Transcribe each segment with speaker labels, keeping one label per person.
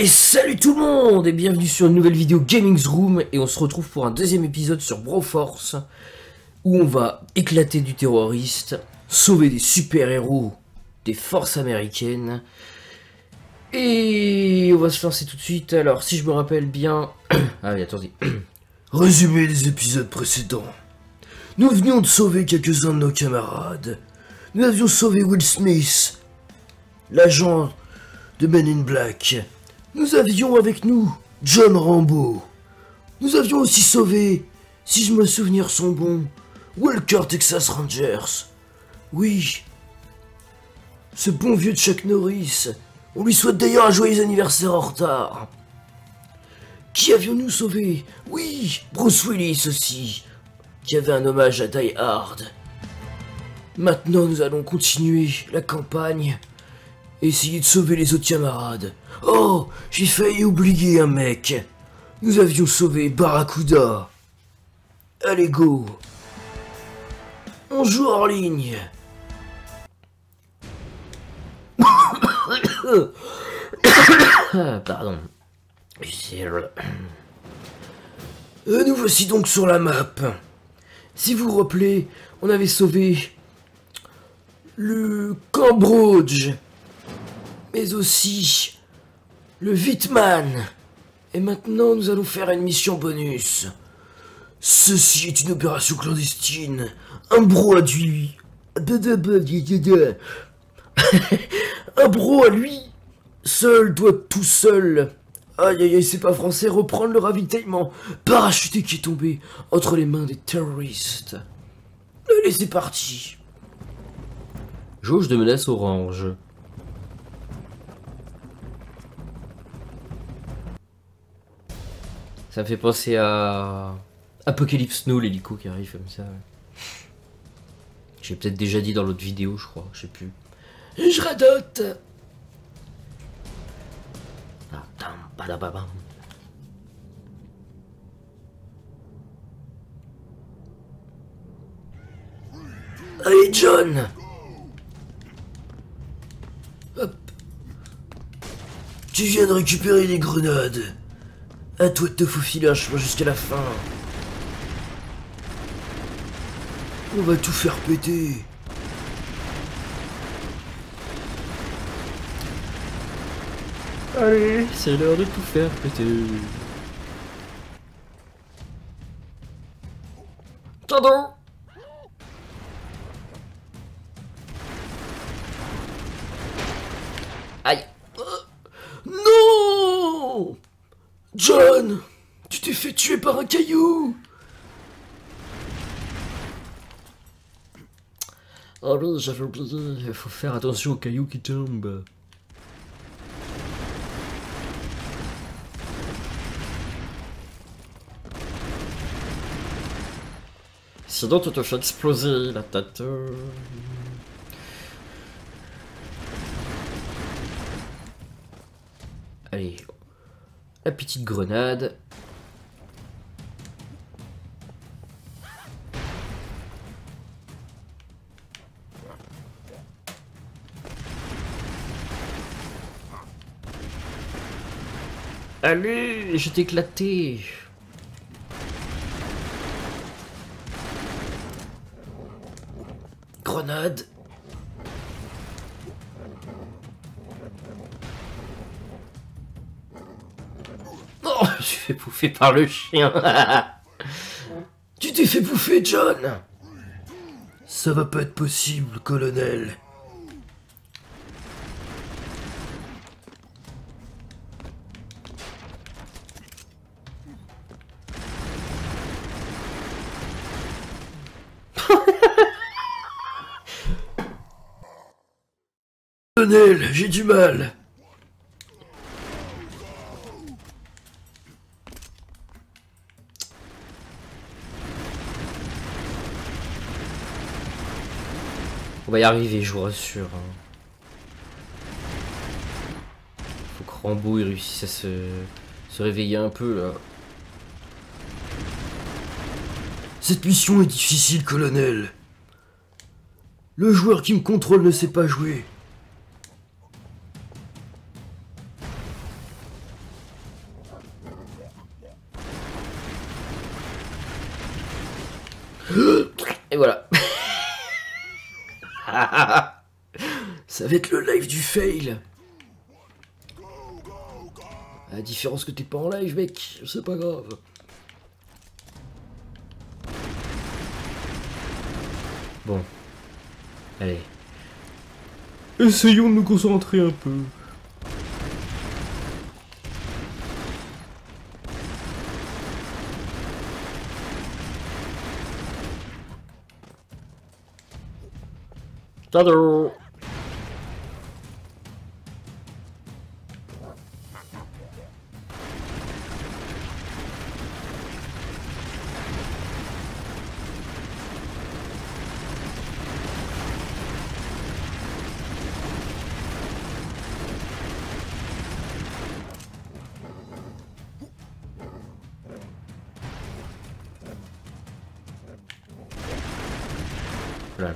Speaker 1: Et salut tout le monde et bienvenue sur une nouvelle vidéo Gaming's Room et on se retrouve pour un deuxième épisode sur Broforce où on va éclater du terroriste, sauver des super-héros des forces américaines et on va se lancer tout de suite. Alors si je me rappelle bien... ah oui attendez. Résumé des épisodes précédents. Nous venions de sauver quelques-uns de nos camarades. Nous avions sauvé Will Smith, l'agent de Men in Black. Nous avions avec nous John Rambo. Nous avions aussi sauvé, si je me souviens sont bons, Walker Texas Rangers. Oui, ce bon vieux Chuck Norris. On lui souhaite d'ailleurs un joyeux anniversaire en retard. Qui avions-nous sauvé? Oui, Bruce Willis aussi, qui avait un hommage à Die Hard. Maintenant, nous allons continuer la campagne et essayer de sauver les autres camarades. Oh, j'ai failli oublier un mec. Nous avions sauvé Barracuda. Allez, go. On joue en ligne. Pardon. Euh, nous voici donc sur la map. Si vous vous rappelez, on avait sauvé le Cambridge, mais aussi le Vitman. Et maintenant, nous allons faire une mission bonus. Ceci est une opération clandestine. Un bro à lui. Un bro à lui. Seul doit tout seul. Aïe aïe aïe, c'est pas français, reprendre le ravitaillement. Parachuté qui est tombé entre les mains des terroristes. Allez, c'est parti. Jauge de menace orange. Ça me fait penser à Apocalypse Snow, l'hélico qui arrive comme ça. J'ai peut-être déjà dit dans l'autre vidéo, je crois, je sais plus. Je radote! Allez John! Hop. Tu viens de récupérer les grenades à toi de te faufiler un chemin jusqu'à la fin. On va tout faire péter. Allez, c'est l'heure de tout faire péter. J'avais oublié, il faut faire attention aux cailloux qui tombent. Sinon tu te fais exploser la tête. Allez, la petite grenade. Allez, je t'ai éclaté. Grenade. Oh, je suis fait bouffer par le chien. tu t'es fait bouffer, John? Ça va pas être possible, colonel. Colonel, j'ai du mal. On va y arriver, je vous rassure. Hein. Faut que Rambo il réussisse à se, se réveiller un peu là. Cette mission est difficile, colonel. Le joueur qui me contrôle ne sait pas jouer. Va être le live du fail. À la différence que t'es pas en live, mec, c'est pas grave. Bon. Allez. Essayons de nous concentrer un peu. Tadam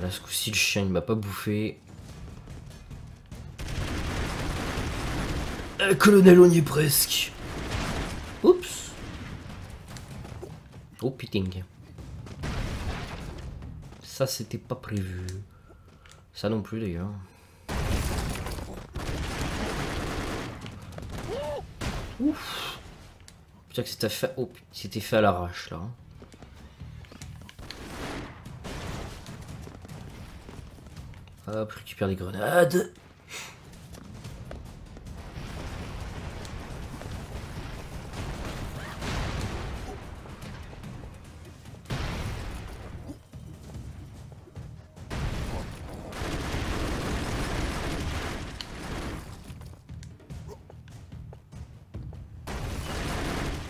Speaker 1: là ce coup-ci le chien il m'a pas bouffé. Colonel, on y est presque. Oups. Oh pitting. Ça c'était pas prévu. Ça non plus d'ailleurs. Ouf. Putain que c'était fait. Oh, c'était fait à l'arrache là. Hop, récupère des grenades.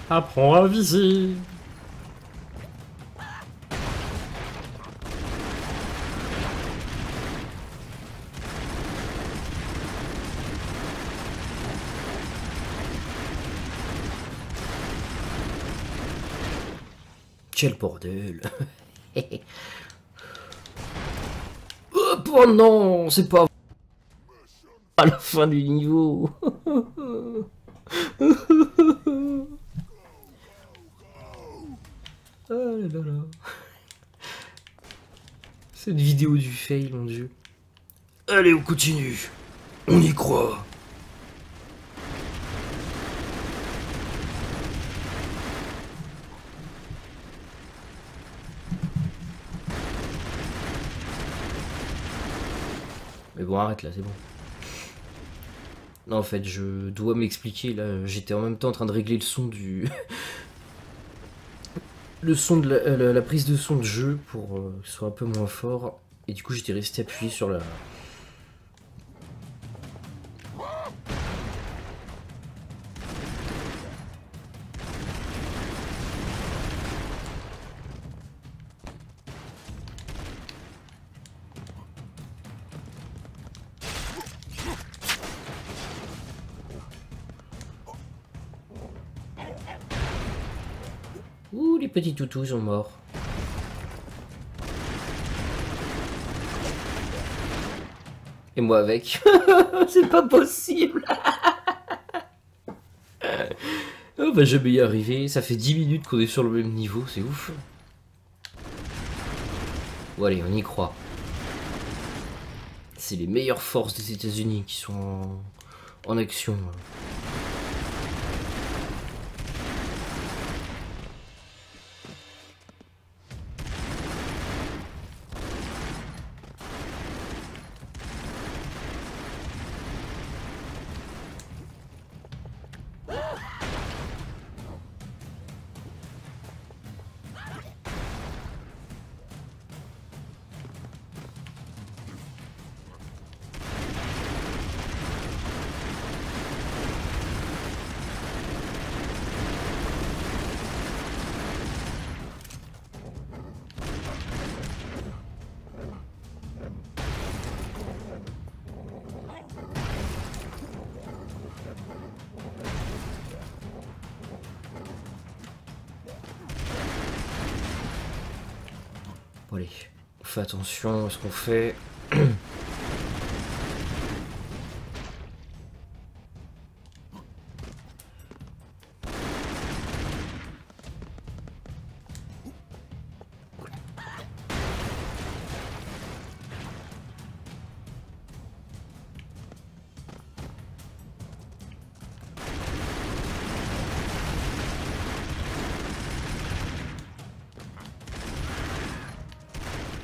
Speaker 1: Apprends à viser. Quel bordel Hop, Oh non, c'est pas à la fin du niveau Ah. Cette vidéo du fail, mon dieu. Allez, on continue. On y croit. Arrête là, c'est bon. Non, en fait, je dois m'expliquer. Là, j'étais en même temps en train de régler le son du. le son de la, euh, la prise de son de jeu pour euh, que ce soit un peu moins fort. Et du coup, j'étais resté appuyé sur la. Ouh, les petits toutous sont morts. Et moi avec. C'est pas possible. On va jamais y arriver. Ça fait 10 minutes qu'on est sur le même niveau, c'est ouf. Bon allez, on y croit. C'est les meilleures forces des États-Unis qui sont en, en action. Attention à ce qu'on fait.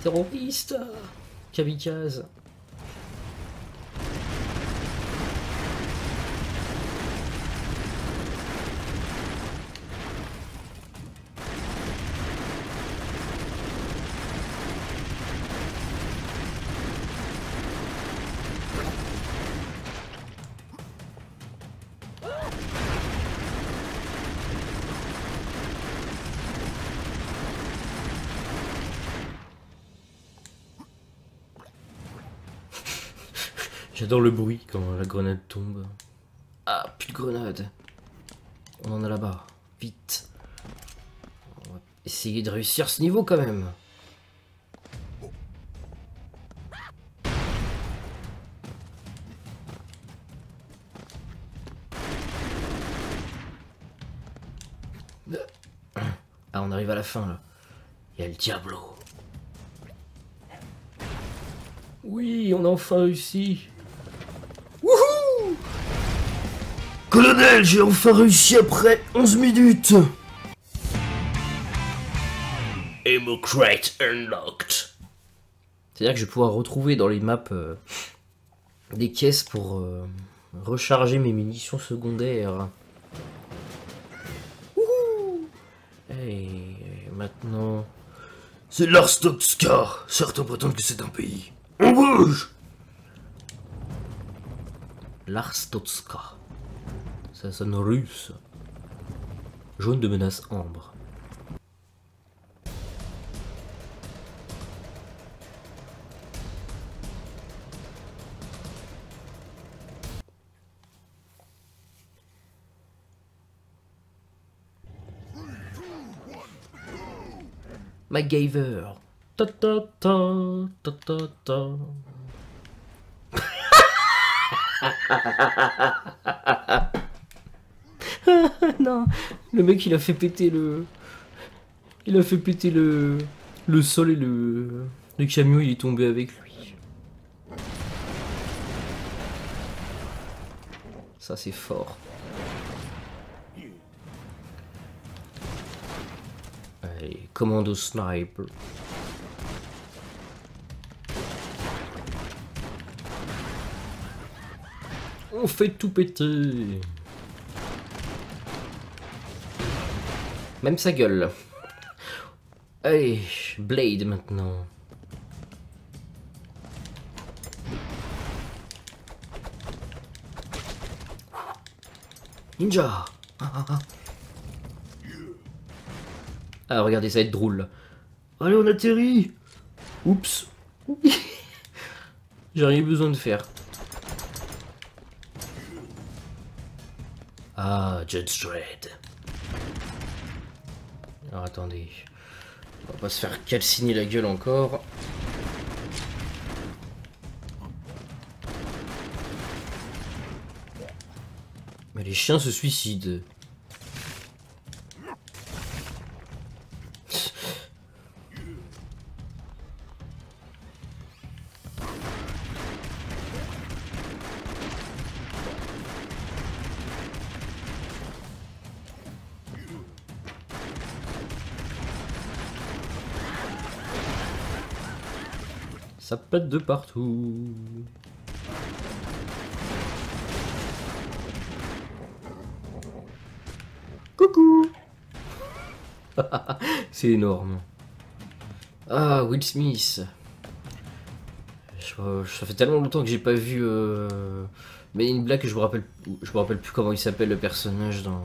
Speaker 1: Terroriste Kamikaze J'adore le bruit quand la grenade tombe. Ah, plus de grenade. On en a là-bas. Vite. On va essayer de réussir ce niveau quand même. Ah, on arrive à la fin là. Il y a le Diablo. Oui, on a enfin réussi. Colonel, j'ai enfin réussi après 11 minutes Crate unlocked. C'est-à-dire que je vais pouvoir retrouver dans les maps euh, des caisses pour euh, recharger mes munitions secondaires. Wouhou Et maintenant... C'est l'Arstokska Certains prétendent que c'est un pays. On bouge L'Arstotska. Ça sonne russe. Jaune de menace ambre. MacGyver. Ta. non, le mec il a fait péter le. Il a fait péter le. Le sol et le. Le camion il est tombé avec lui. Ça c'est fort. Allez, commando sniper. On fait tout péter. Même sa gueule. Allez, Blade maintenant. Ninja Ah, regardez, ça va être drôle. Allez, on atterrit Oups J'ai rien besoin de faire. Ah, Judge Dredd. Alors attendez. On va pas se faire calciner la gueule encore. Mais les chiens se suicident. Pète de partout. Coucou C'est énorme. Ah, Will Smith. ça fait tellement longtemps que j'ai pas vu euh, Mais in Black, je me rappelle, je me rappelle plus comment il s'appelle le personnage dans.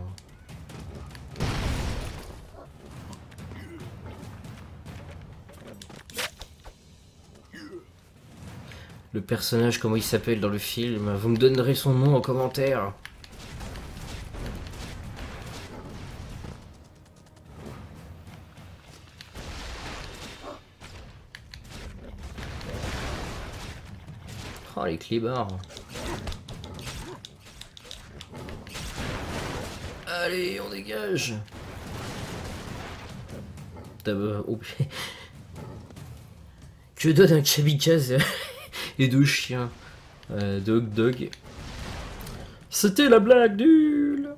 Speaker 1: Le personnage, comment il s'appelle dans le film. Vous me donnerez son nom en commentaire. Oh les clébards. Allez, on dégage. Oh, que donne un kamikaze et de chiens euh, de Dog. C'était la blague nulle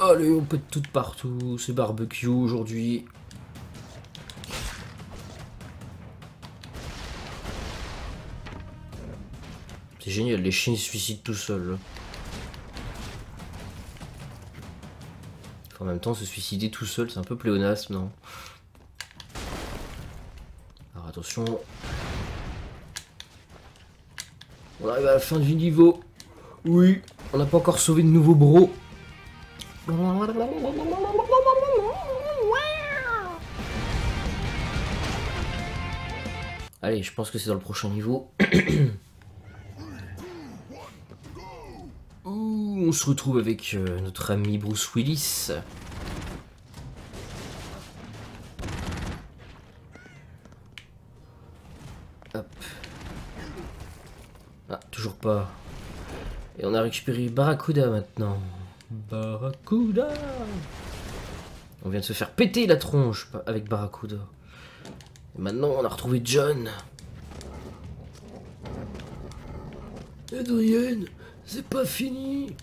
Speaker 1: Allez, on peut de toutes partout, c'est barbecue aujourd'hui. C'est génial, les chiens se suicident tout seuls. En même temps, se suicider tout seul, c'est un peu pléonasme, non? Alors attention. On arrive à la fin du niveau. Oui, on n'a pas encore sauvé de nouveaux bros. Allez, je pense que c'est dans le prochain niveau. on se retrouve avec euh, notre ami Bruce Willis. Hop. Ah, toujours pas. Et on a récupéré Barracuda maintenant. Barracuda On vient de se faire péter la tronche avec Barracuda. Et maintenant, on a retrouvé John. Adrienne, c'est pas fini.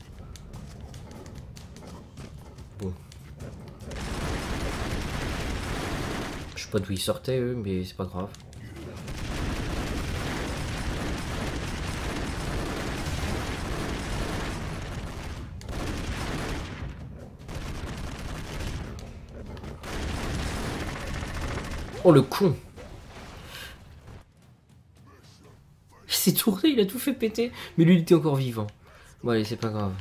Speaker 1: Sais pas d'où ils sortaient mais c'est pas grave. Oh le con Il s'est tourné, il a tout fait péter. Mais lui il était encore vivant. Bon allez, c'est pas grave.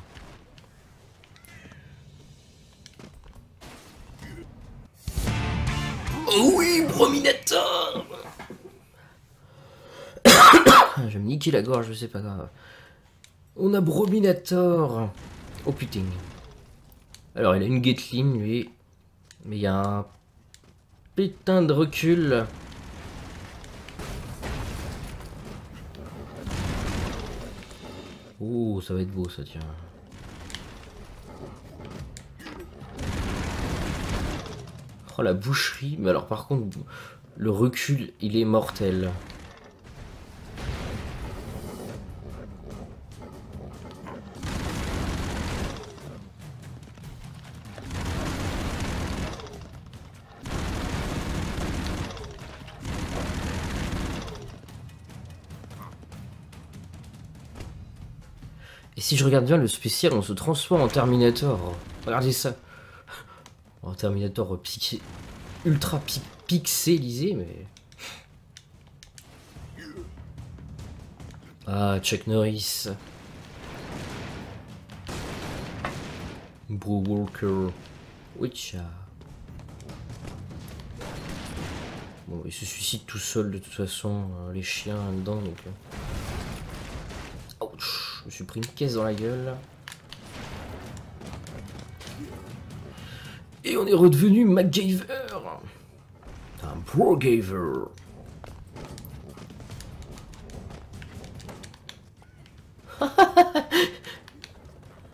Speaker 1: Brominator Je vais me niquer la gorge, c'est pas grave. On a Brominator. Oh putain. Alors il a une Gatling lui. Mais il y a un putain de recul. Oh, ça va être beau ça, tiens. Oh, la boucherie. Mais alors, par contre, le recul, il est mortel. Et si je regarde bien le spécial, on se transforme en Terminator. Regardez ça. Terminator ultra pixelisé, mais... Ah, Chuck Norris. Blue Walker. Bon, il se suicide tout seul de toute façon, euh, les chiens dedans, donc... Euh. Ouch je me suis pris une caisse dans la gueule. Et on est redevenu MacGyver. Un Brogaver.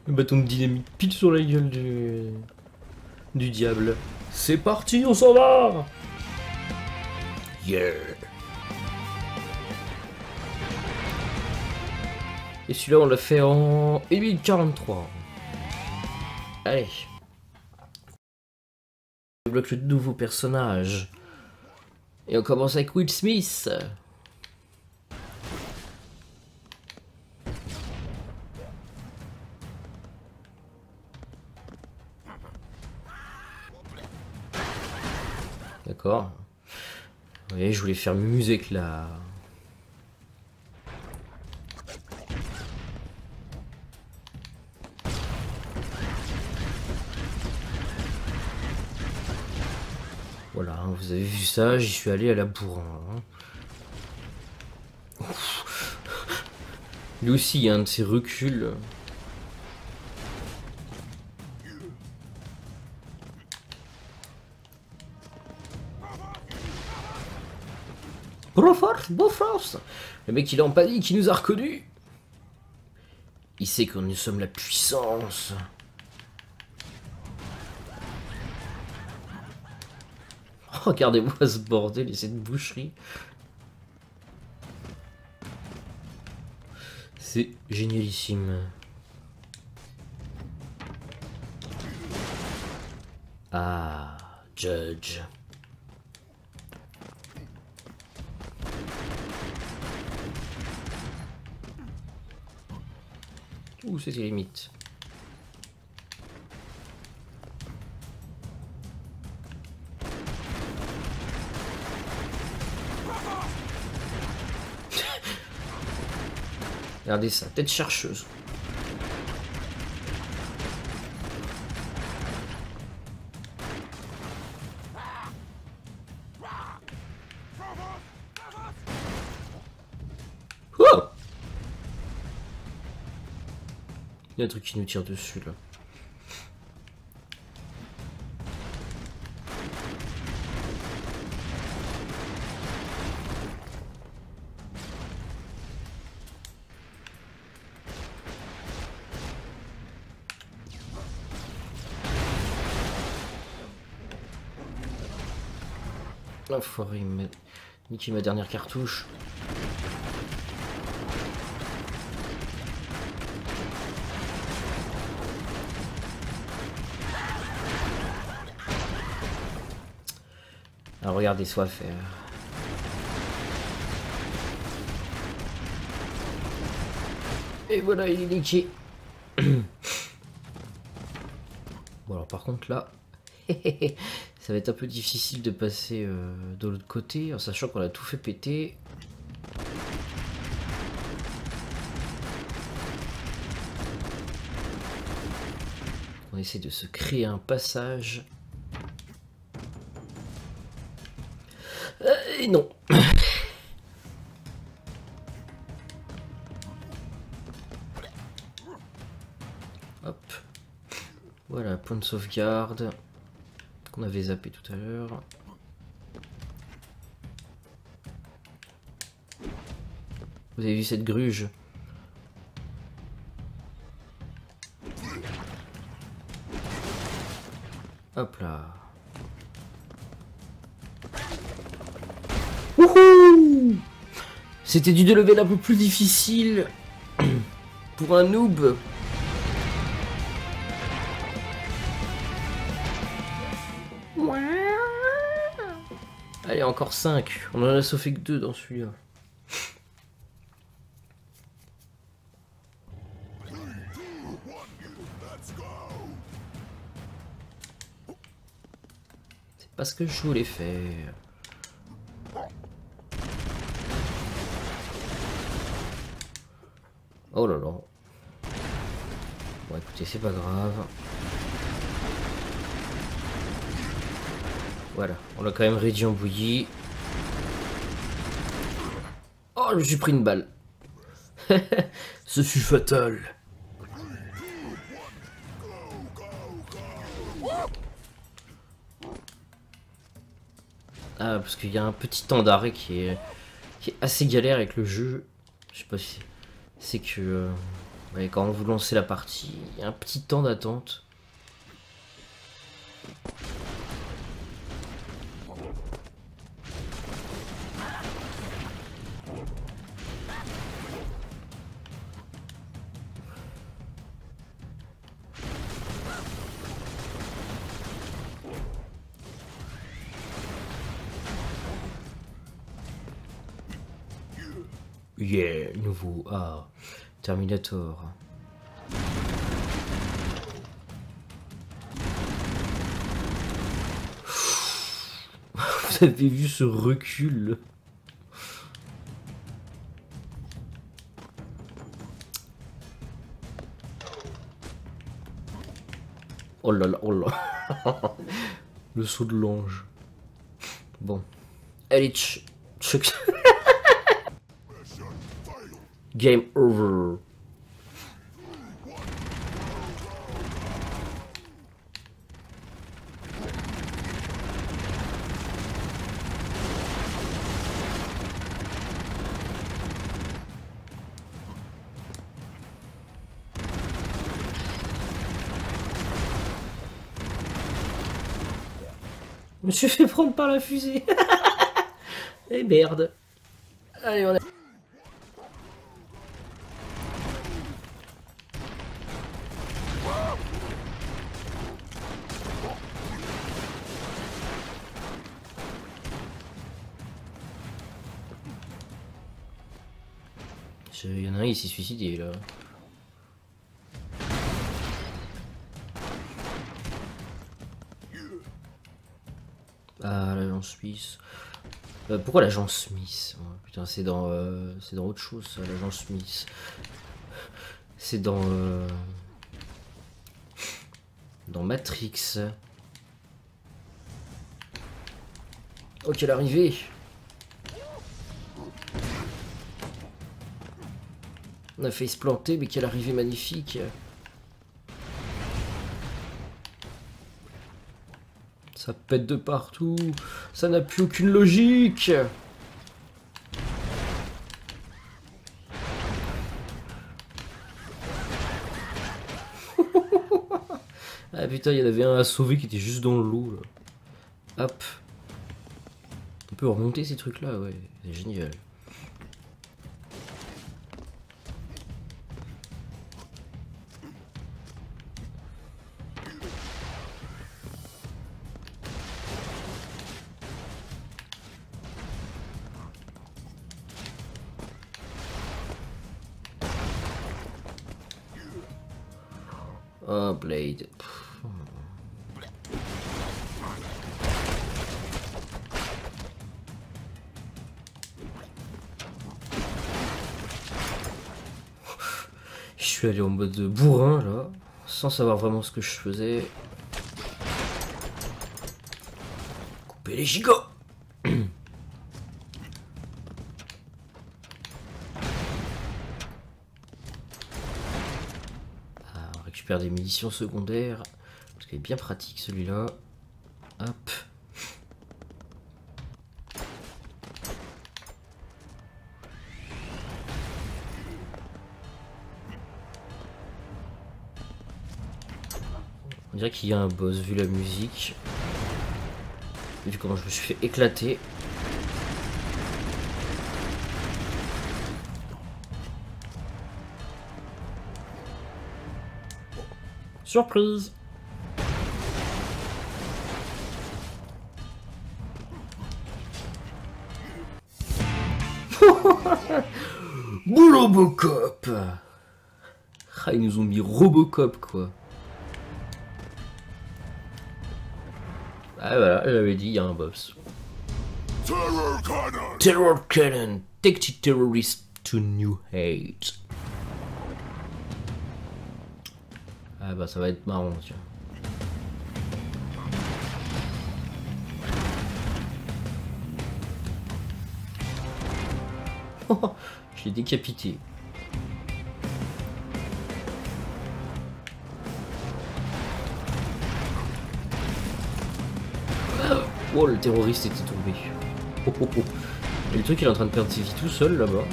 Speaker 1: Le bâton de dynamite pile sur la gueule du, du diable. C'est parti, on s'en va Yeah Et celui-là, on l'a fait en 1043. Allez. Débloque le nouveau personnage. Et on commence avec Will Smith. D'accord. Oui, je voulais faire musique là. Vous avez vu ça, j'y suis allé à la bourrin. Hein. Lui aussi, il y a un de ses reculs. force, force Le mec il est en panique, il nous a reconnus Il sait que nous sommes la puissance Regardez-moi ce bordel et cette boucherie. C'est génialissime. Ah, Judge. Ouh, c'était limite. Regardez ça, tête chercheuse. Il y a un truc qui nous tire dessus là. L'enfoiré, il m'a niqué ma dernière cartouche. Alors regardez soit faire. Et voilà, il est niqué. bon alors par contre là, ça va être un peu difficile de passer euh, de l'autre côté, en sachant qu'on a tout fait péter. On essaie de se créer un passage. Euh, et non. Hop. Voilà, point de sauvegarde qu'on avait zappé tout à l'heure. Vous avez vu cette gruge? Hop là. C'était du level un peu plus difficile pour un noob. Encore 5. On en a sauvé que 2 dans celui-là. C'est pas ce que je voulais faire. Oh là là. Bon écoutez, c'est pas grave. Voilà, on l'a quand même réduit en bouillie. Oh, suis pris une balle. Ce fut fatal. Ah, parce qu'il y a un petit temps d'arrêt qui est, qui est assez galère avec le jeu. Je sais pas si c'est que euh, ouais, quand vous lancez la partie, il y a un petit temps d'attente. Terminator. Vous avez vu ce recul? Oh là là, oh là. Le saut de l'ange. Bon. Allez, tch, tch. Game over. Je me suis fait prendre par la fusée. Et merde. Allez, on a... s'est suicidé là. Ah, l'agent Smith. Euh, pourquoi l'agent Smith Putain, c'est dans, euh, c'est dans autre chose, l'agent Smith. C'est dans... Euh, dans Matrix. Oh, quelle On a fait se planter, mais quelle arrivée magnifique Ça pète de partout. Ça n'a plus aucune logique. ah putain, il y en avait un à sauver qui était juste dans l'eau. Hop. On peut remonter ces trucs là, ouais. C'est génial. Mode bourrin là, sans savoir vraiment ce que je faisais. Couper les gigots des munitions secondaires. Parce qu'il est bien pratique celui-là. Hop. Dirait qu'il y a un boss vu la musique. Vu comment je me suis fait éclater. Surprise Robocop Ah, ils nous ont mis Robocop, quoi. Ah voilà, j'avais dit, il y a un boss. Terror Cannon Terror Cannon Take the terrorists to new hate. Ah bah ça va être marrant, tiens. je l'ai décapité. Oh, le terroriste était tombé. Oh, oh, oh. Et le truc, il est en train de perdre ses vies tout seul là-bas.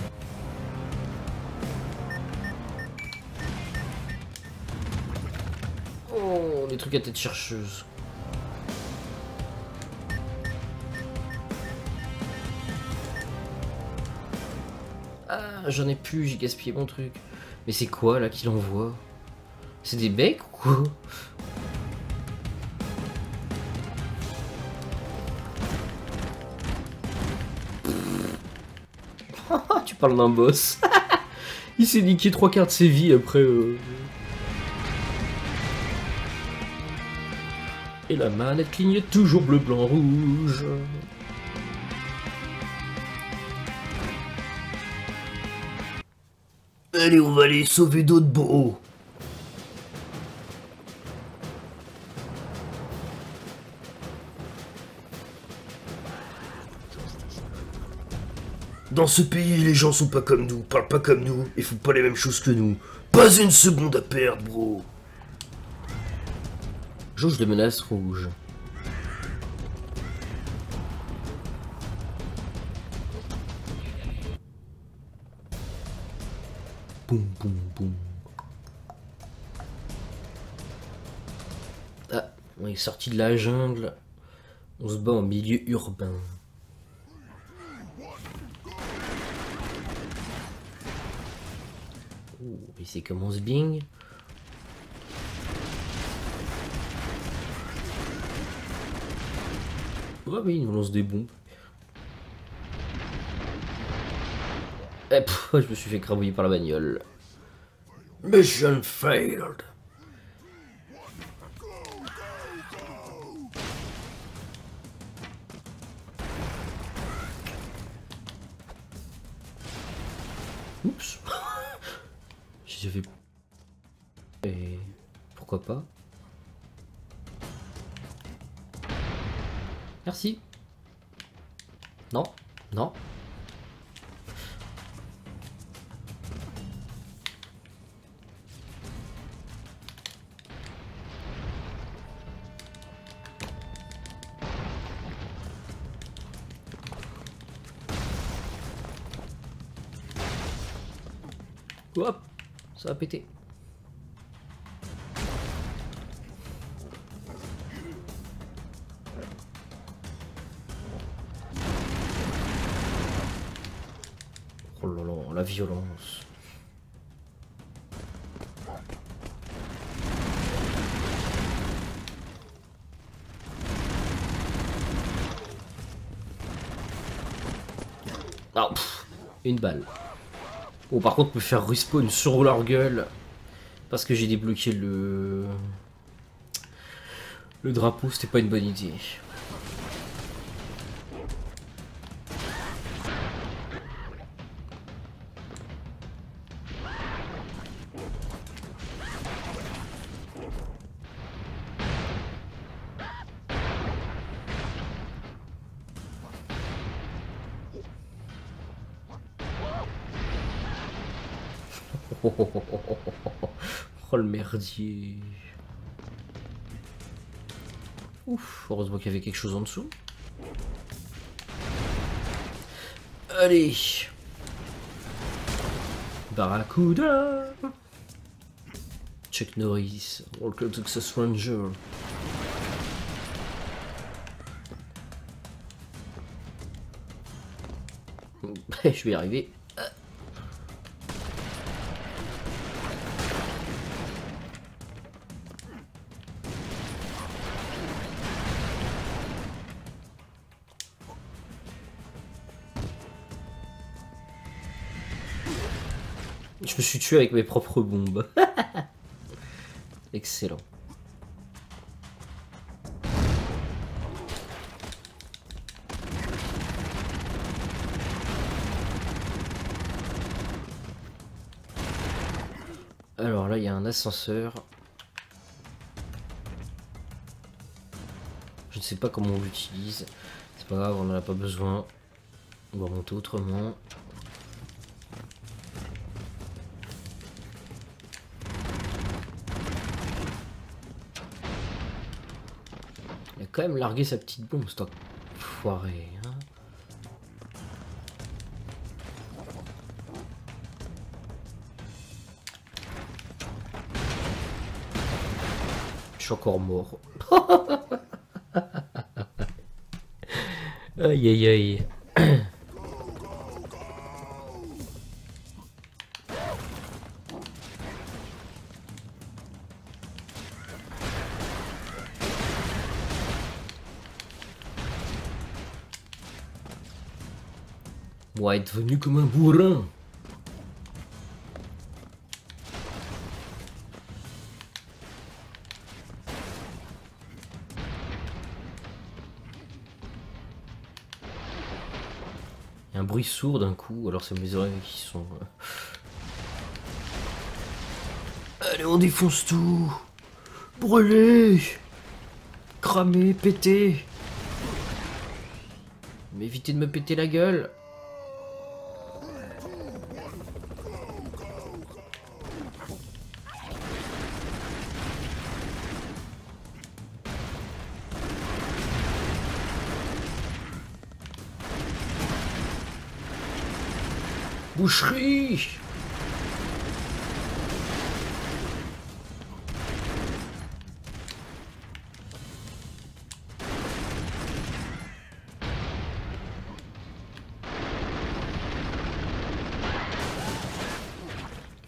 Speaker 1: trucs à tête chercheuse. Ah, j'en ai plus, j'ai gaspillé mon truc. Mais c'est quoi là qu'il envoie? C'est des becs ou quoi? Tu parles d'un boss. Il s'est niqué trois quarts de ses vies après. Euh... Et la manette clignote toujours bleu, blanc, rouge. Allez, on va aller sauver d'autres bros. Dans ce pays, les gens sont pas comme nous, parlent pas comme nous, et font pas les mêmes choses que nous. Pas une seconde à perdre, bro. Jauge de menace rouge. Boum, boum, boum. Ah, on est sorti de la jungle. On se bat en milieu urbain. Oh, et c'est comment se bing Ouais, oui, il nous lance des bombes. Eh, pff, je me suis fait crabouiller par la bagnole. Mission failed. J'avais... Et... Pourquoi pas Merci. Non, non. Ça va péter. Oh là là, la violence. Ah, pff, une balle. Oh, par contre, me faire respawn sur leur gueule. Parce que j'ai débloqué le... Le drapeau, c'était pas une bonne idée. Ouf, heureusement qu'il y avait quelque chose en dessous. Allez. Barracuda. Chuck Norris, Walker Texas Ranger. Je vais y arriver. Me suis tué avec mes propres bombes. Excellent. Alors là, il y a un ascenseur. Je ne sais pas comment on l'utilise. C'est pas grave, on n'en a pas besoin. On va monter autrement. Largué sa petite bombe, c'est foiré. Hein Je suis encore mort. aïe aïe aïe. Être devenu comme un bourrin. Un bruit sourd d'un coup, alors c'est mes oreilles qui sont... euh. Allez, on défonce tout Brûler Cramer, péter Mais de me péter la gueule Je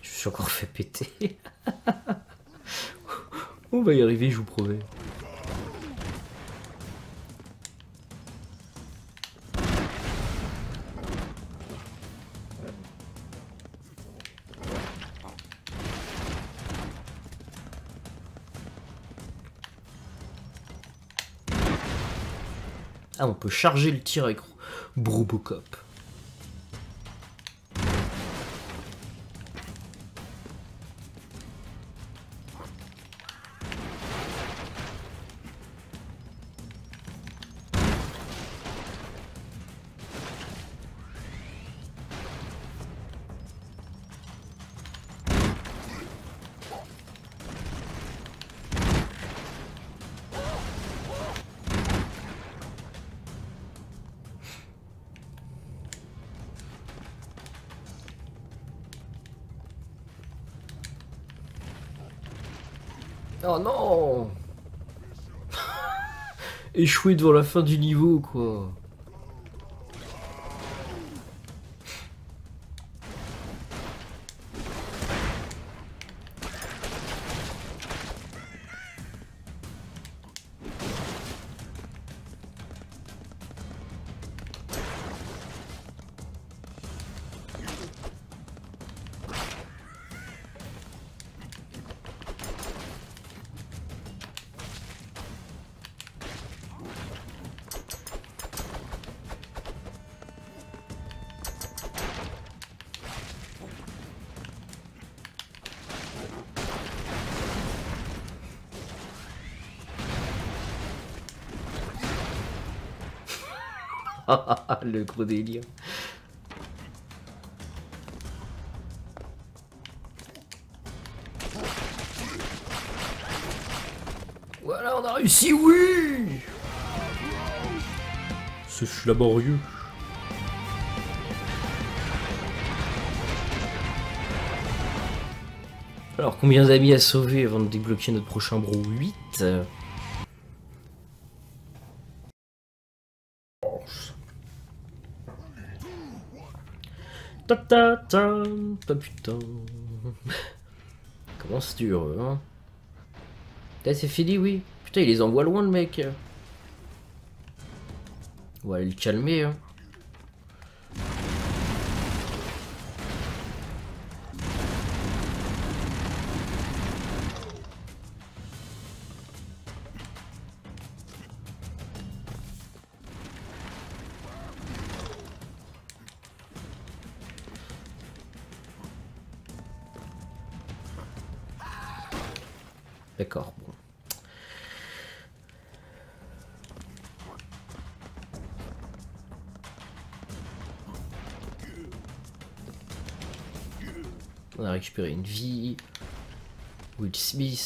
Speaker 1: suis encore fait péter. On va y arriver, je vous promets? On peut charger le tir avec Brobocop. Oh non Échoué devant la fin du niveau, quoi. Le gros délire. Voilà, on a réussi, oui C'est laborieux. Alors, combien d'amis à sauver avant de débloquer notre prochain bro 8 Ta ta ta, ta putain. Comment c'est dur, hein c'est fini, oui. Putain, il les envoie loin, le mec. On va aller le calmer, hein.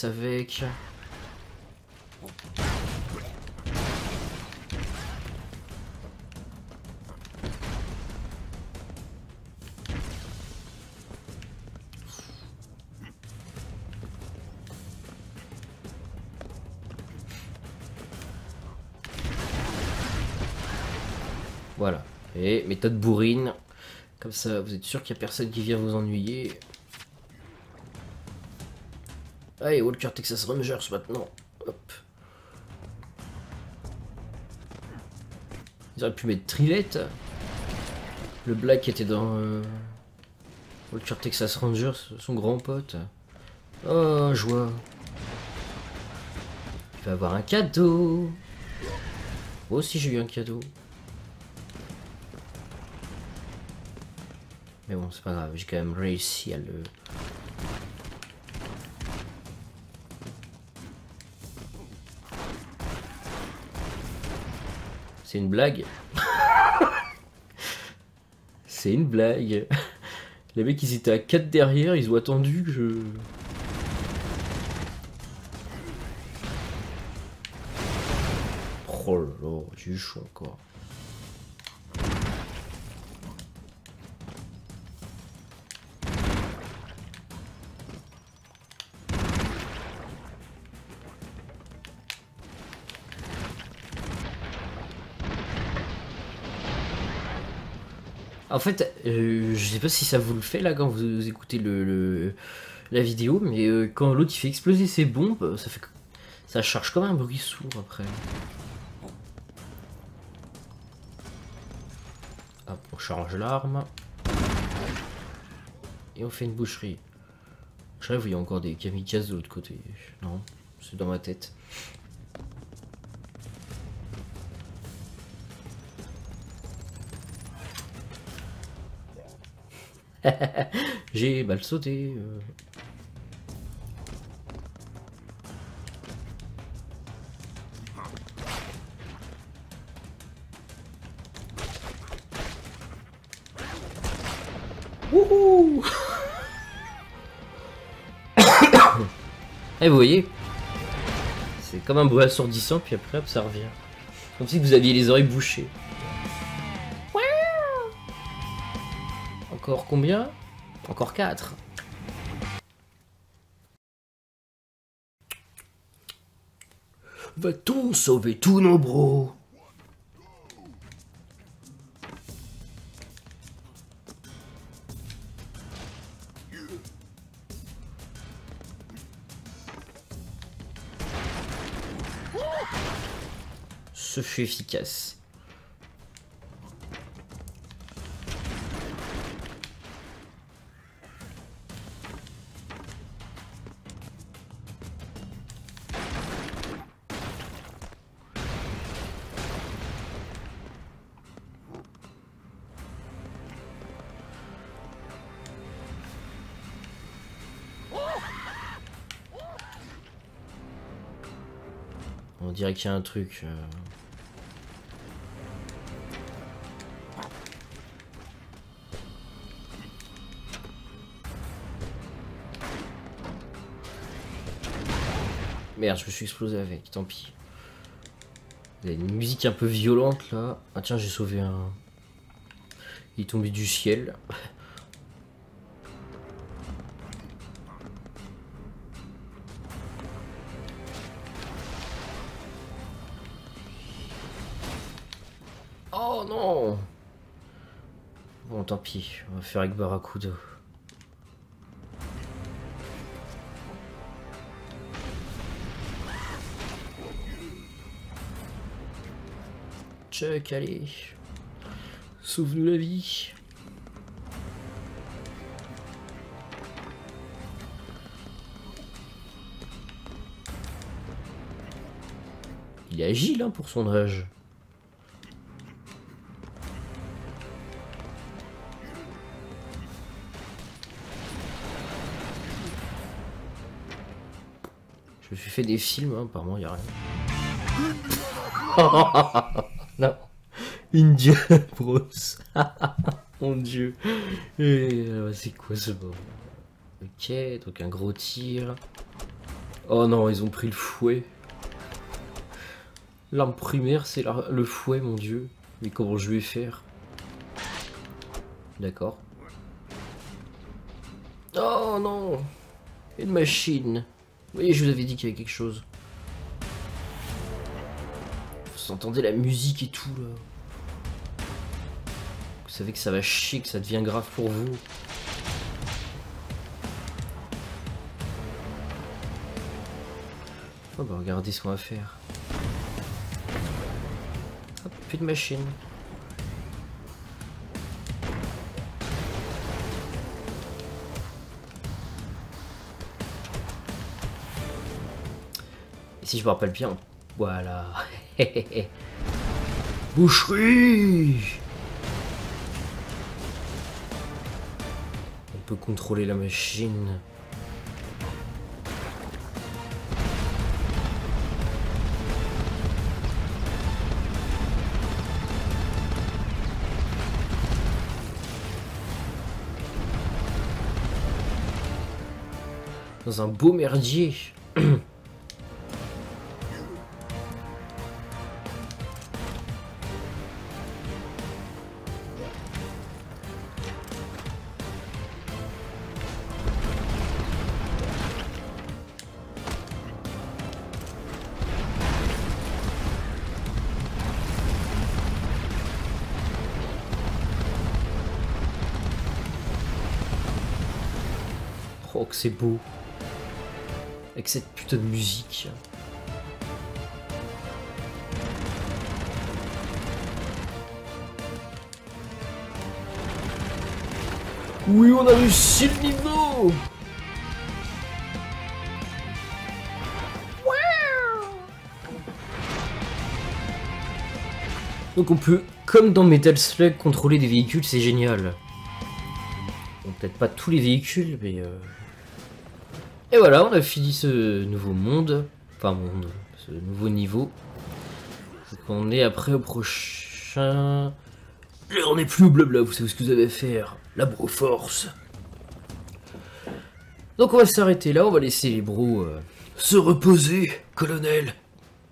Speaker 1: Avec. Voilà. Et méthode bourrine. Comme ça, vous êtes sûr qu'il n'y a personne qui vient vous ennuyer. Allez, Walker Texas Rangers maintenant. Hop. Ils auraient pu mettre Trilette. Le Black était dans euh, Walker Texas Rangers, son grand pote. Oh, joie. Il va avoir un cadeau. Moi aussi j'ai eu un cadeau. Mais bon, c'est pas grave, j'ai quand même réussi à le... C'est une blague C'est une blague Les mecs ils étaient à 4 derrière, ils ont attendu que je... Oh là là, j'ai chaud encore. Fait, euh, je sais pas si ça vous le fait là quand vous écoutez la vidéo, mais euh, quand l'autre il fait exploser ses bombes, ça fait ça charge comme un bruit sourd après. Hop, on charge l'arme. Et on fait une boucherie. Je rêve, il y a encore des kamikazes de l'autre côté. Non, c'est dans ma tête. J'ai mal sauté. euh. Eh, vous voyez C'est comme un bruit assourdissant, puis après, ça revient. Comme si vous aviez les oreilles bouchées. Encore combien Encore 4.
Speaker 2: Va-t-on sauver tous nos bros
Speaker 1: Ce fut efficace. Dirait qu'il y a un truc. euh, Merde, je me suis explosé avec, tant pis. Il y a une musique un peu violente là. Ah tiens, j'ai sauvé un. Il est tombé du ciel. On va faire avec Barracuda. Chuck, allez. Sauve-nous la vie. Il est agile hein, pour son âge. Fait des films, hein, apparemment, il a rien. non. Indiana Bros. Mon dieu. Euh, c'est quoi ce mot Ok, donc un gros tir. Oh non, ils ont pris le fouet. L'arme primaire, c'est le fouet, mon dieu. Mais comment je vais faire? D'accord. Oh non Une machine. Voyez, je vous avais dit qu'il y avait quelque chose. Vous entendez la musique et tout là. Vous savez que ça va chier, que ça devient grave pour vous. Oh bah regardez ce qu'on va faire. Hop, plus de machine. Si je me rappelle bien, voilà.
Speaker 2: Boucherie
Speaker 1: On peut contrôler la machine. Dans un beau merdier. Que c'est beau. Avec cette putain de musique. Oui, on a réussi le niveau Donc on peut, comme dans Metal Slug, contrôler des véhicules, c'est génial. Bon, peut-être pas tous les véhicules, mais... euh, Et voilà, on a fini ce nouveau monde. Enfin, monde, ce nouveau niveau. On est après au prochain...
Speaker 2: L'heure n'est plus au blabla, vous savez ce que vous avez à faire. La broforce.
Speaker 1: Donc on va s'arrêter là, on va laisser les bros... euh,
Speaker 2: Se reposer, colonel.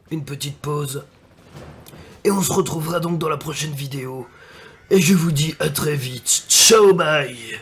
Speaker 2: Une petite pause. Et on se retrouvera donc dans la prochaine vidéo. Et je vous dis à très vite. Ciao bye